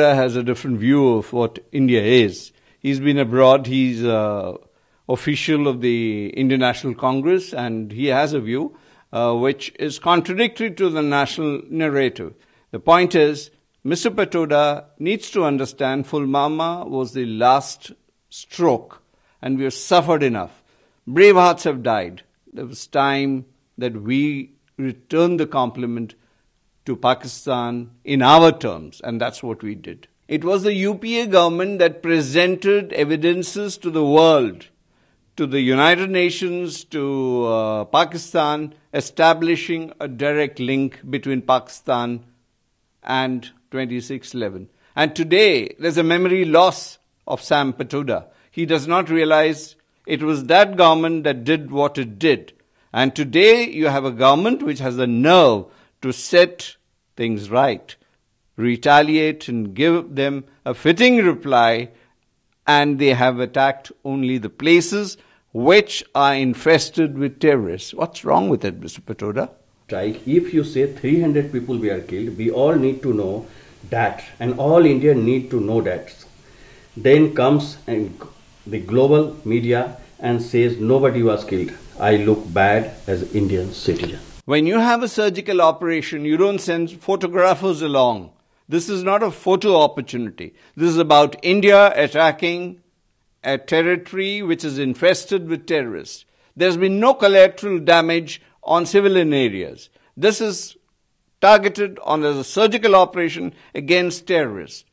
has a different view of what India is. He's been abroad. He's uh, official of the Indian National Congress, and he has a view uh, which is contradictory to the national narrative. The point is, Mr. Pitroda needs to understand Pulwama was the last stroke, and we have suffered enough. Brave hearts have died. There was time that we return the compliment to Pakistan in our terms, and that's what we did. It was the UPA government that presented evidences to the world, to the United Nations, to uh, Pakistan, establishing a direct link between Pakistan and 2611. And today, there's a memory loss of Sam Pitroda. He does not realize it was that government that did what it did. And today, you have a government which has the nerve to set things right retaliate and give them a fitting reply, and they have attacked only the places which are infested with terrorists. What's wrong with it, Mr. Pitroda? Strike. If you say 300 people were killed, we all need to know that, and all India need to know that. Then comes and the global media and says nobody was killed. I look bad as Indian citizen. When you have a surgical operation, you don't send photographers along this is not a photo opportunity. This is about India attacking a territory which is infested with terrorists. There's been no collateral damage on civilian areas. This is targeted on as a surgical operation against terrorists.